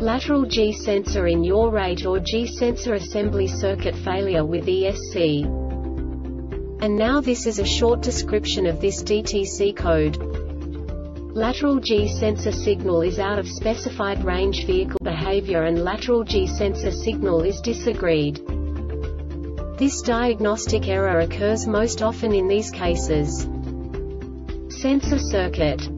Lateral G sensor in yaw rate or G sensor assembly circuit failure with ESC. And now this is a short description of this DTC code. Lateral G sensor signal is out of specified range vehicle behavior and lateral G sensor signal is disagreed. This diagnostic error occurs most often in these cases. Sensor circuit